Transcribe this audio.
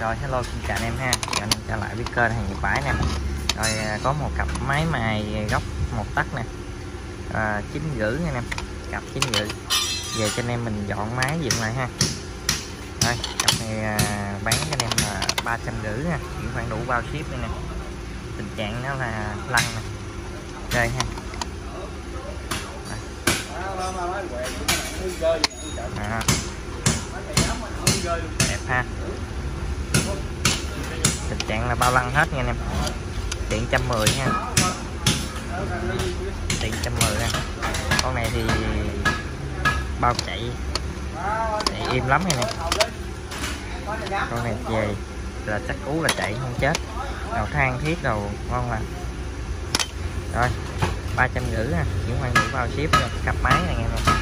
rồi hello xin chào anh em ha. Chào anh em trở lại với kênh hàng Nhật Bãi nè. Rồi à, có một cặp máy mài góc một tấc nè. À, chín rưỡi nha anh em. Cặp chín rưỡi về cho anh em mình dọn máy dựng lại ha. Rồi cặp này à, bán cho anh em là ba trăm rưỡi nha. Chuyển khoản đủ bao ship đây nè. Tình trạng nó là lăn nè. Chơi ha. À, đẹp ha trạng là bao lăng hết nha anh em. Điện 110 nha. Điện 110 nha, con này thì bao chạy chạy im lắm này nè con này về là chắc cú là chạy không chết. Đầu than thiết đầu ngon lành rồi ba trăm rưỡi nè chuyển khoản đủ bao ship cặp máy này nghe em.